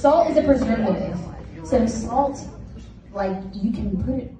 salt is a preservative. So salt, like you can put it